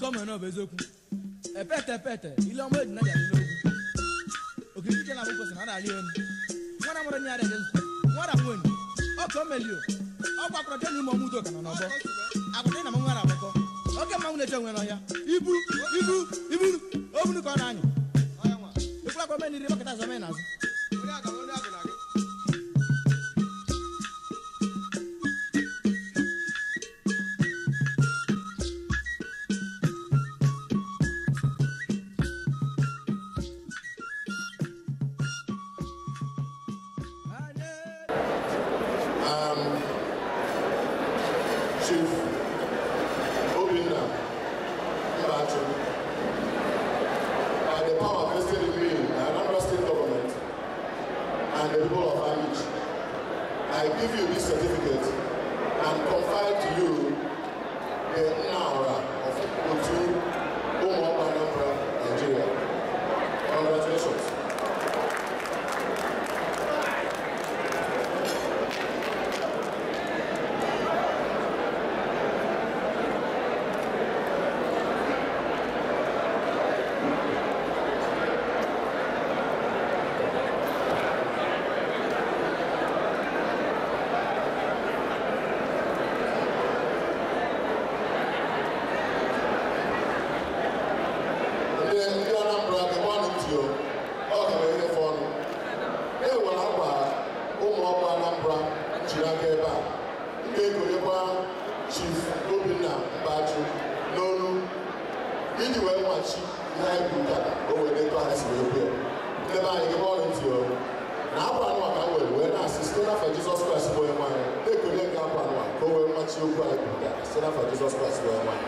gọọmenti ọ bụ eziokwu epete epete ile ọma eji naja n'ogwu okirikike na akwụkwọ sị na ọ na-alị elu nwana mụrụ nye adịghị nzukọ nwara nwenyi ọ ka o. Melio ọ gbakwara je n'ime ọmụ udo ka nọ n'ọgbọ akwụkwọ na m nwara agbakọ oke mmanwụ na-eche onwe n'ọhịa ibu ibu ibu obunu ka ọ na-anya jiri aka ebe a m ga-ekonyekwa Chief Obinna Mbachu n'olu iji wee nwachi ihe anyị kwuru ka o wee deto anyị si wee kwuo ndị be anyị gagbanụ ntị o na akwa anụwa ka m were wee na-asị site n'afọ Jizọs Kraịst bụ onye nwaanyị na-ekonye nke akwa anụwa ka o wee nwachi okwu anyị kwuru ka site n'afọ Jizọs Kraịst bụ onye nwaanyị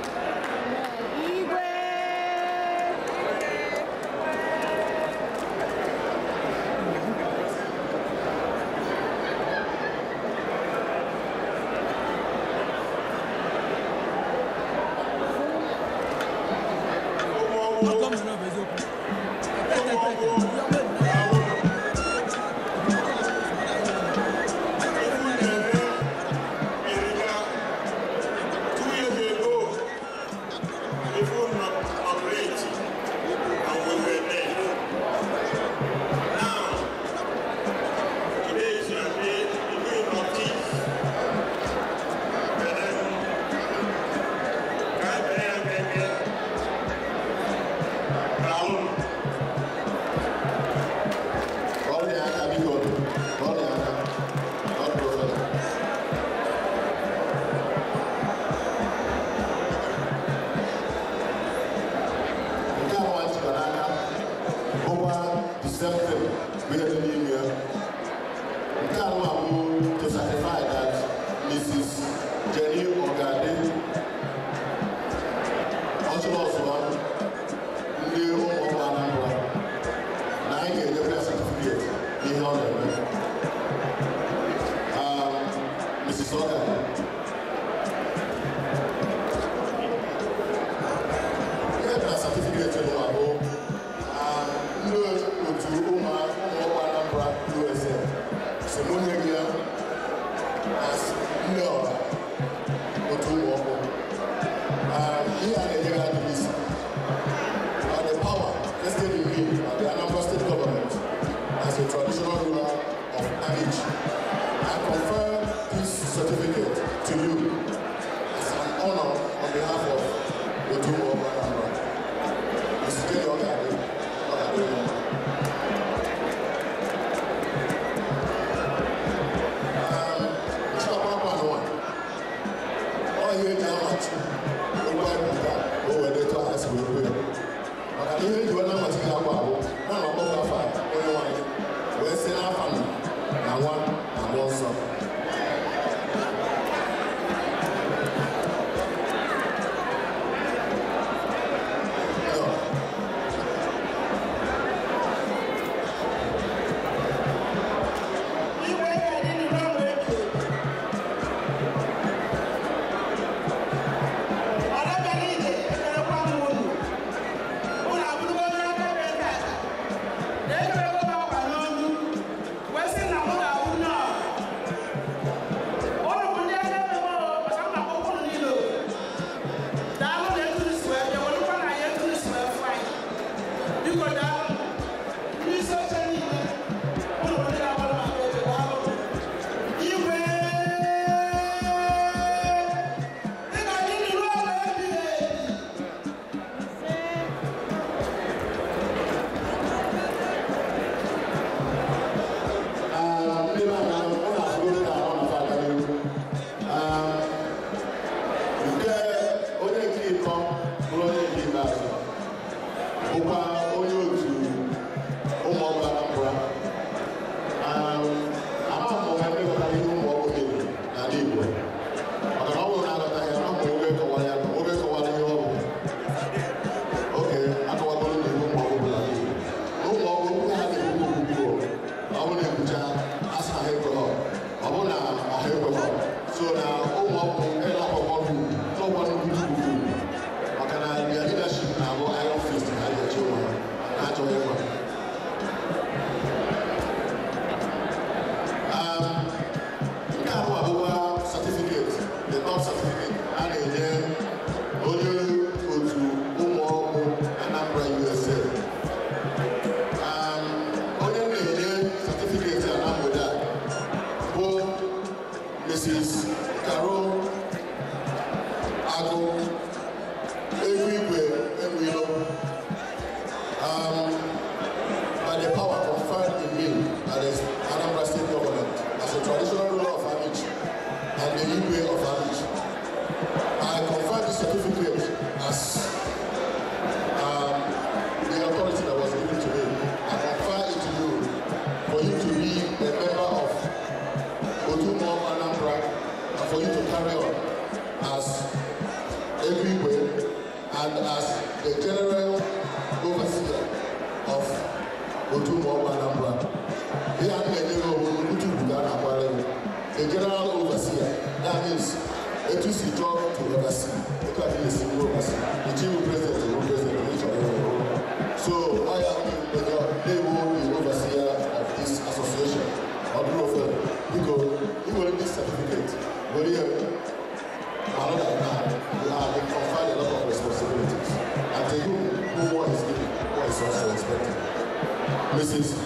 as Ebigwe and as the General Overseer of Otu Umuokpu Anambra. He had many roles the General Overseer, that means a two-seater to oversee, the cabinet oversee, the chief president. services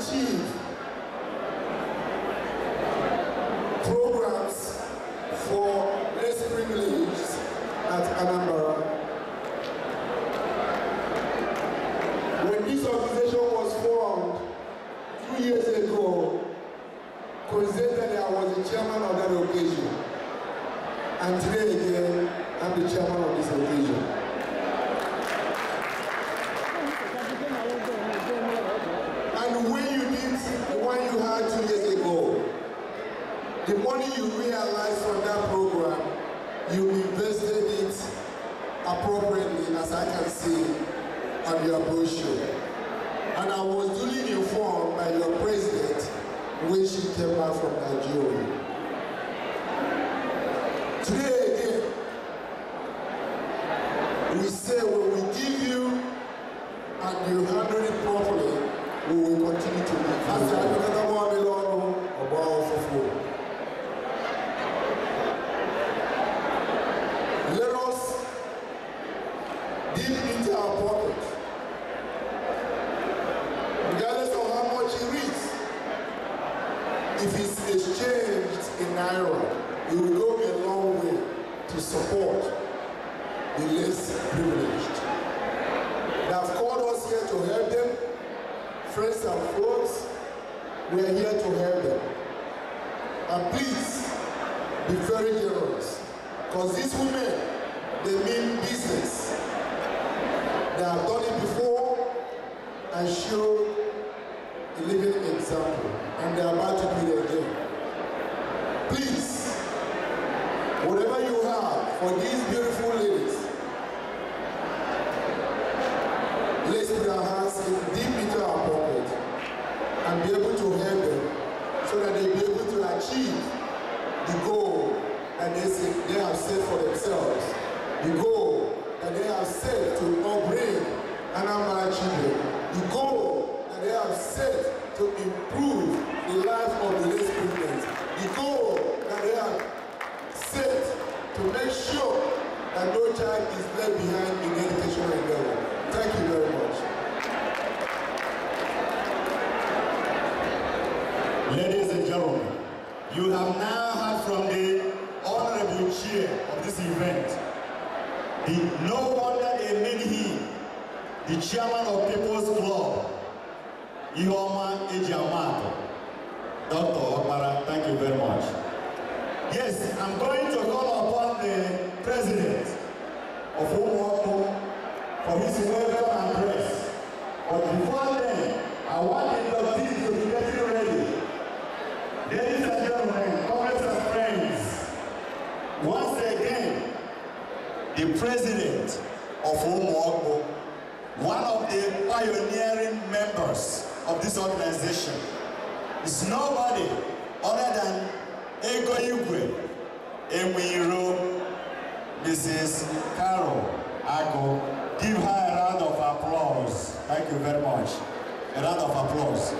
去 year of this event. He, no wonder they made him the chairman of People's Club, Ioma Ejiamato. Dr. Okmara, thank you very much. Yes, I'm going to call upon the president of Homework for his welcome address. But before then, I want the doctors to be getting ready. Ladies and gentlemen, Once again, the president of Umuokbo, one of the pioneering members of this organization, is nobody other than Ego Igwe Emuiro, Mrs. Carol Ago. Give her a round of applause. Thank you very much. A round of applause.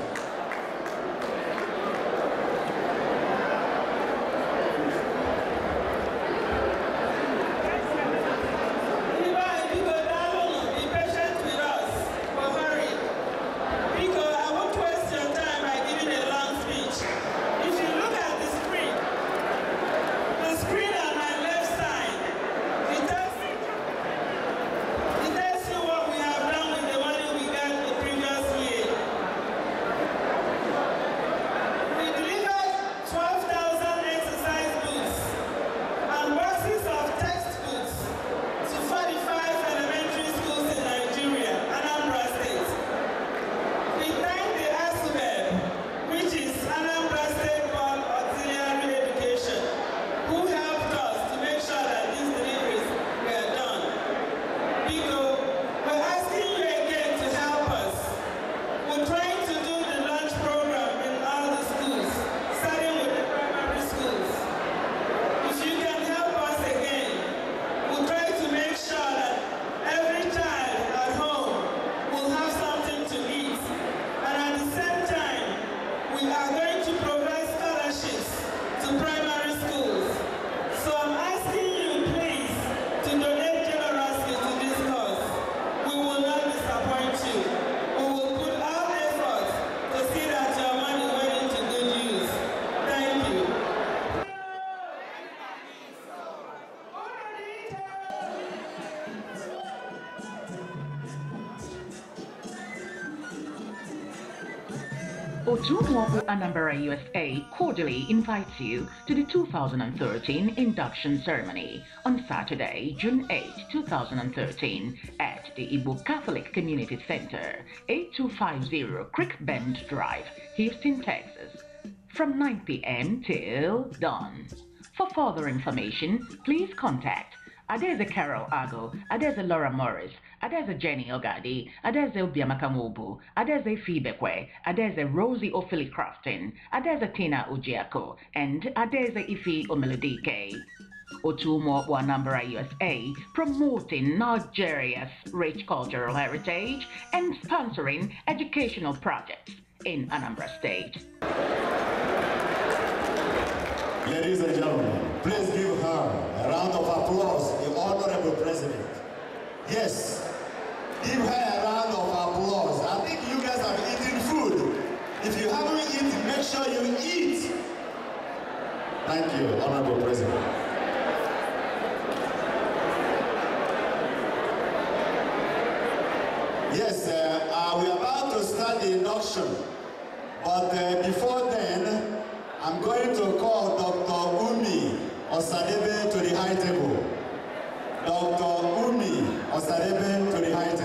Otu Umuokpu Anambra USA cordially invites you to the 2013 induction ceremony on Saturday, June 8, 2013 at the Igbo Catholic Community Center, 8250 Creek Bend Drive, Houston, Texas, from 9 p.m. till dawn. For further information, please contact Adeze Carol Ago, Adeze Laura Morris, Adeze Jenny Ogadi, Adeze Obiamaka Mobu, Adeze Fibekwe, Adeze Rosie Ophili Crafton, Adeze Tina Ujiako, and Adeze Ifi Omelodike. Otu Umuokpu Anambra USA, promoting Nigeria's rich cultural heritage and sponsoring educational projects in Anambra State. Ladies and gentlemen, please give her a round of applause, the Honorable President. Yes, give her a round of applause. I think you guys have eaten food. If you haven't eaten, make sure you eat. Thank you, Honorable President. Yes, uh, uh, we're about to start the induction. But uh, before then, I'm going to call Dr. Umi Osadebe to the high table. Dr. Umi Osadebe to the high table.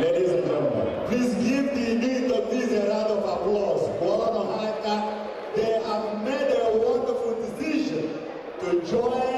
Ladies and gentlemen, please give the inductees a round of applause. Kuala Nohaka, they have made a wonderful decision to join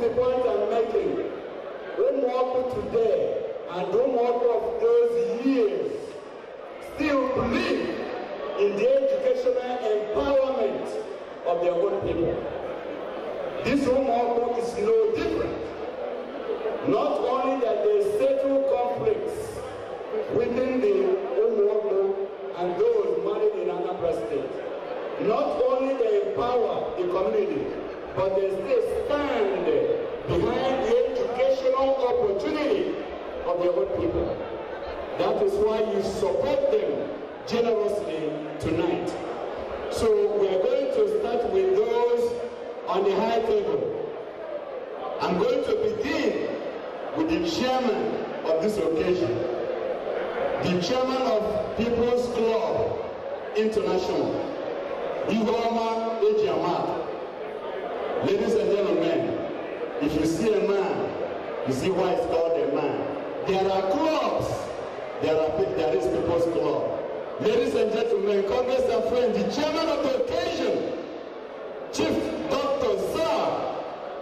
the point I'm making? Umuokpu today and Umuokpu of those years still believe in the educational empowerment of their own people. This Umuokpu is no different. Not only that they settle conflicts within the Umuokpu and those married in Anambra State. Not only they empower the community, but they still stand behind the educational opportunity of their own people. That is why you support them generously tonight. So we are going to start with those on the high table. I'm going to begin with the chairman of this occasion, the chairman of People's Club International, Ihoma Ejiamak. Ladies and gentlemen, if you see a man, you see why it's called a man. There are clubs, there, are, there is People's Club. Ladies and gentlemen, Congress and friends, the chairman of the occasion, Chief Dr. Sir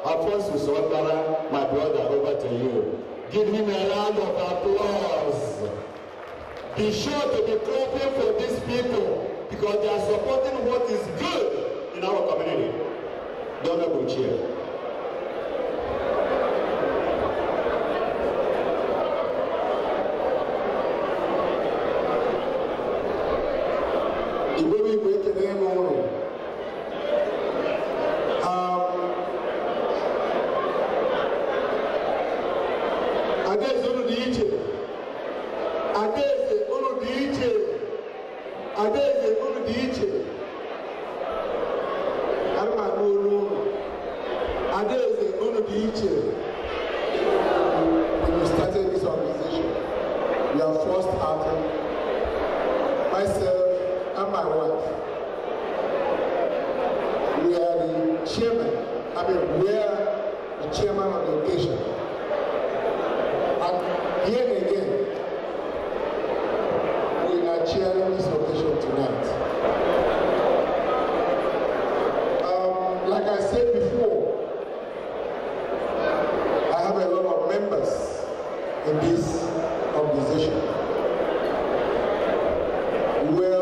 Alphonsus Otara, my brother, over to you. Give him a round of applause. Be sure to be clapping for these people because they are supporting what is good in our community. Honorable Chair. Igbo bụ Igbo ekele m ụlọ. Adaeze unu dị iche. Adaeze unu dị iche. Adaeze unu dị iche. Ana m anụ olu unu. Adaeze unu dị iche. When we started this organization, we are first starting myself and my wife. We are the chairman, I mean, we are the chairman of the occasion. And here again, we are chairing this occasion tonight. Um, like I said before, I have a lot of members in this organization well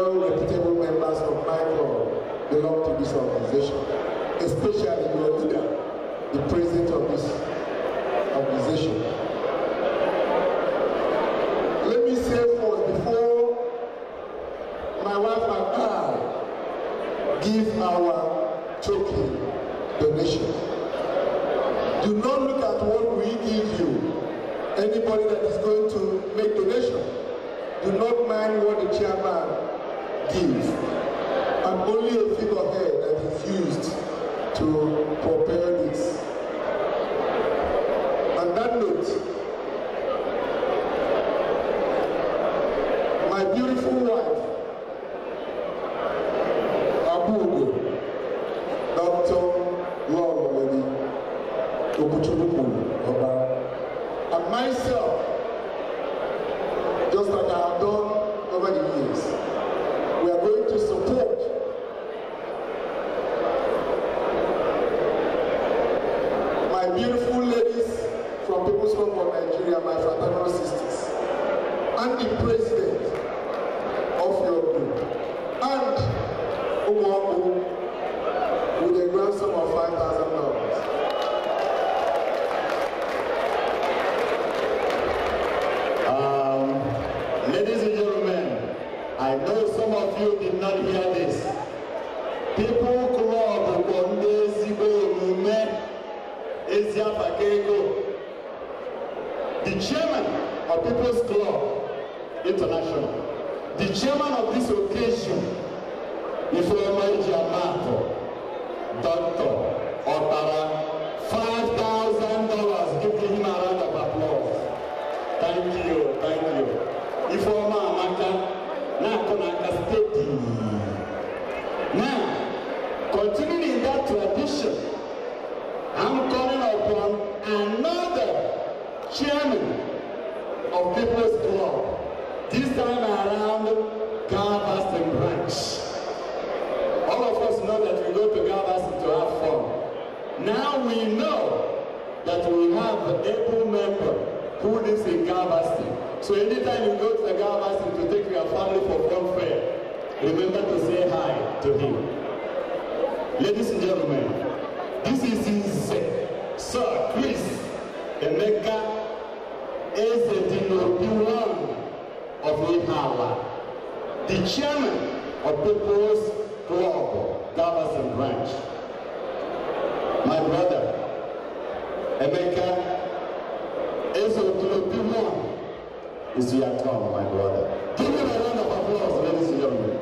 Emeka Ezedinobiwon of Ihawa, the chairman of People's Club, Galveston Branch. My brother, Emeka Ezedinobiwon is your turn, my brother. Give him a round of applause, ladies and gentlemen.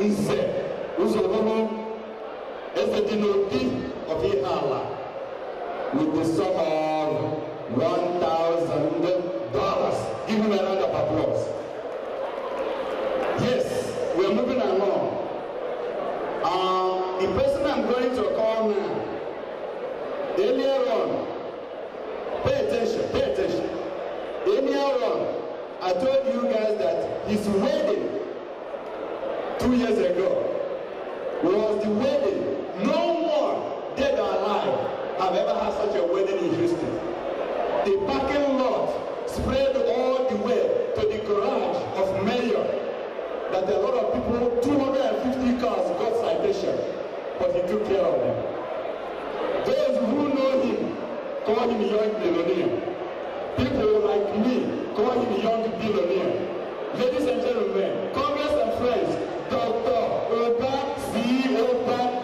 nse ụzọ ọhụrụ eze dị n'opi of the ala with the sum of one thousand dollars give me a round of applause yes we are moving along. Uh, the person i'm going to call now earlier on pay attention pay attention. Earlier on i told you guys that he's wedding two years ago was the wedding no one dead or alive have ever had such a wedding in Houston. The parking lot spread all the way to the garage of mayor that a lot of people, 250 cars got citation, but he took care of them. Those who know him call him young billionaire. People like me call him young billionaire. Ladies and gentlemen, Congress Dr. Oba CEO Bank.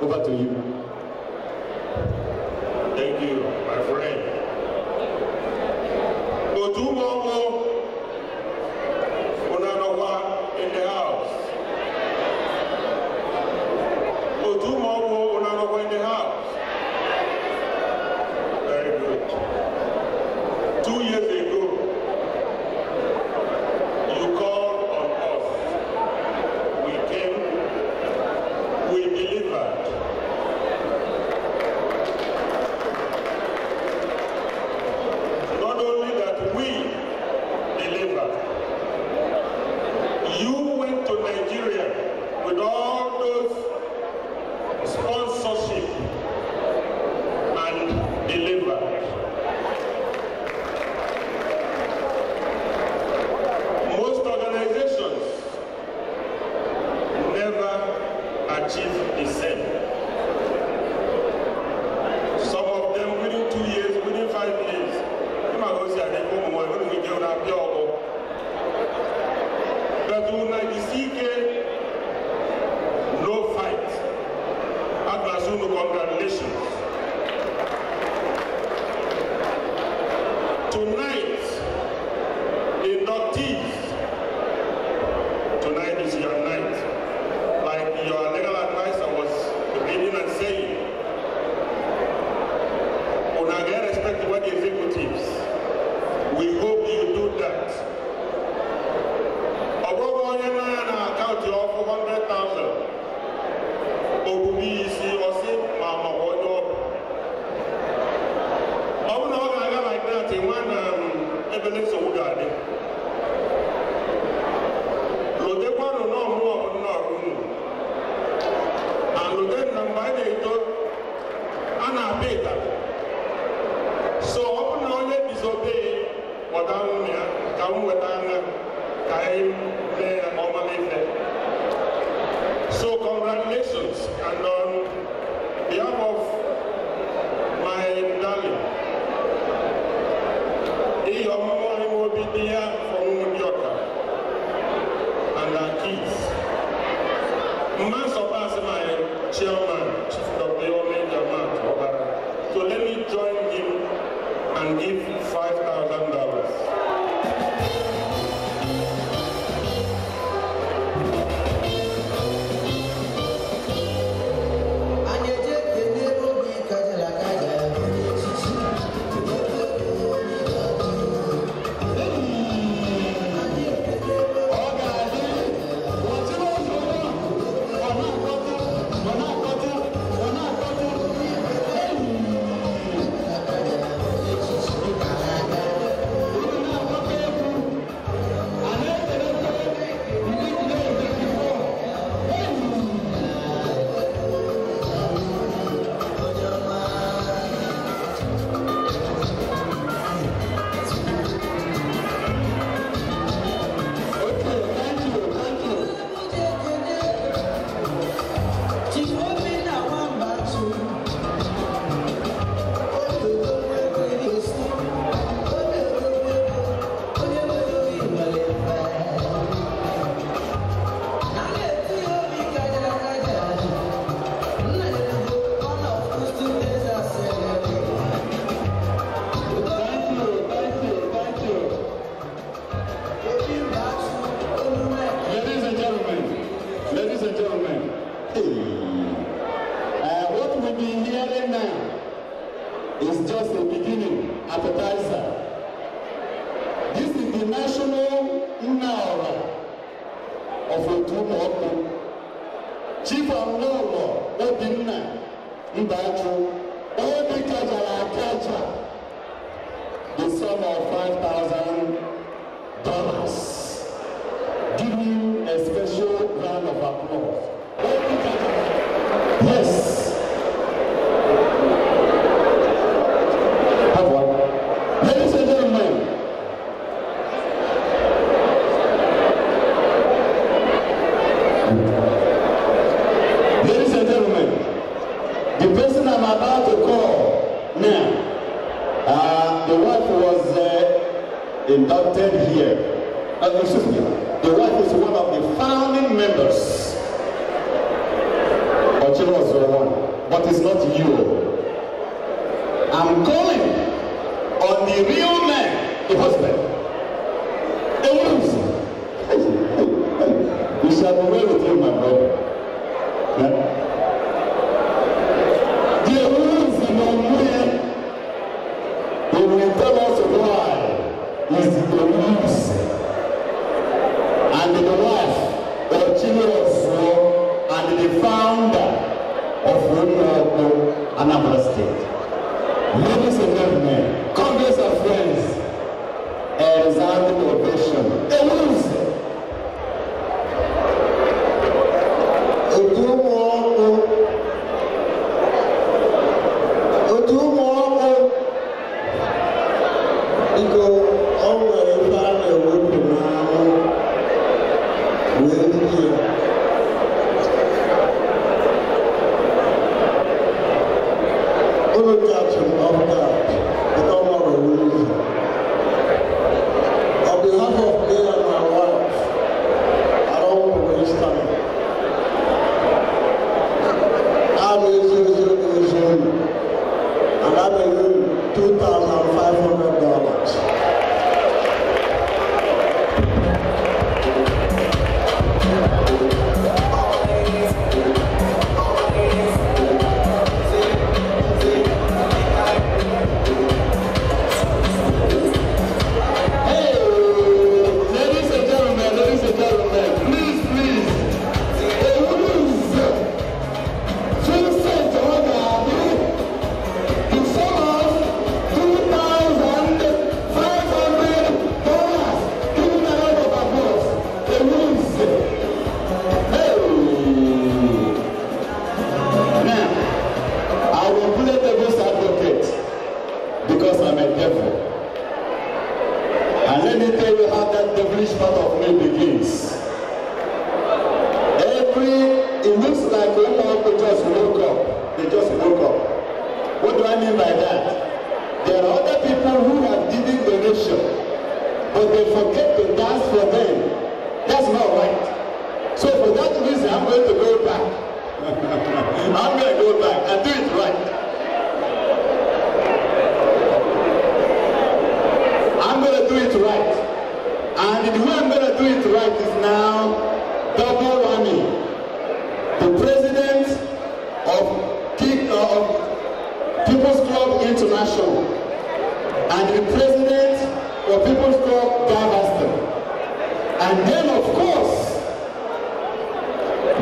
Over to you. Thank you, my friend. Otumomo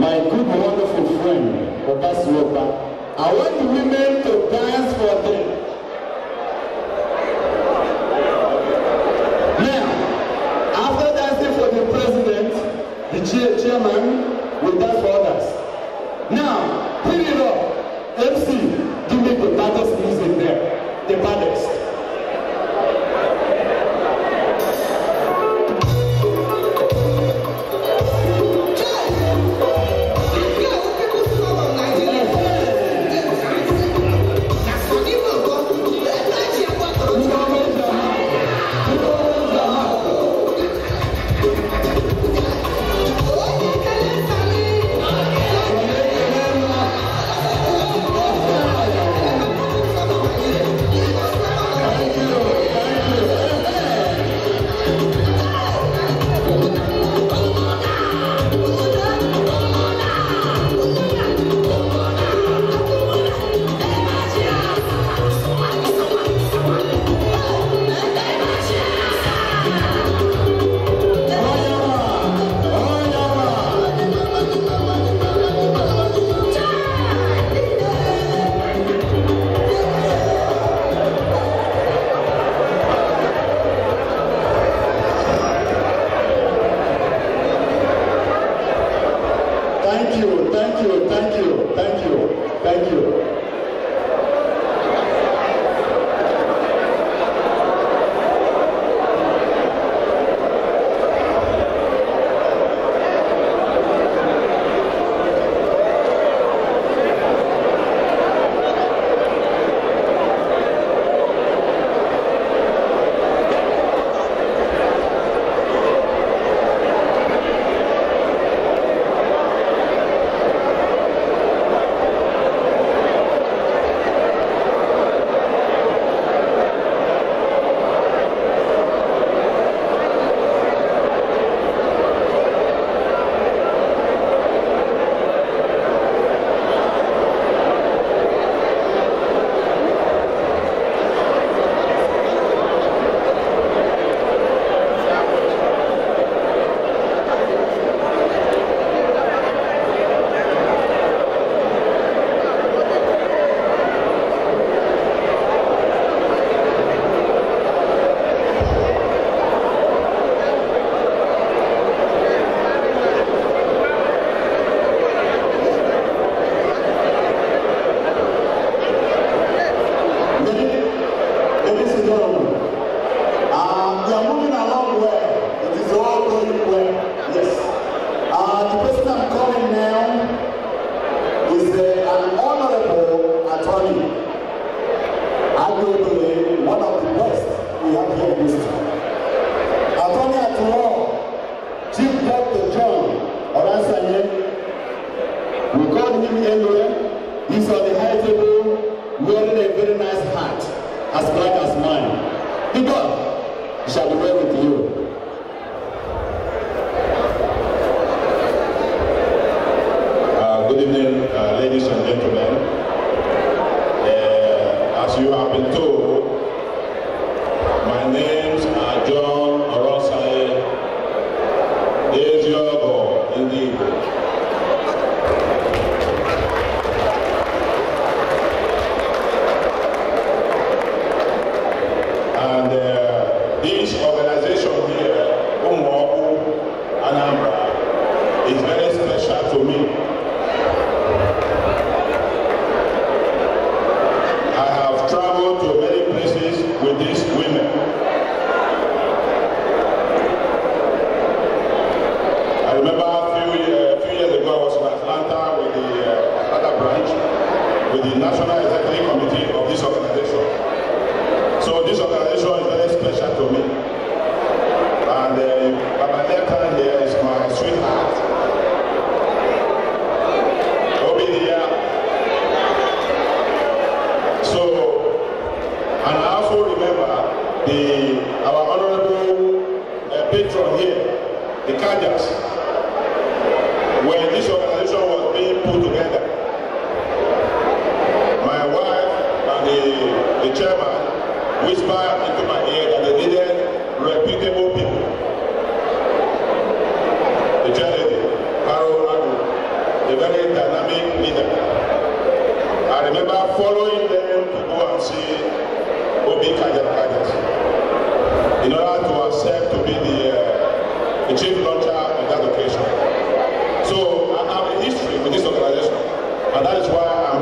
my good wonderful friend, Obasuoba. I want the women to dance for them.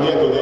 Is why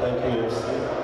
Thank you, MC.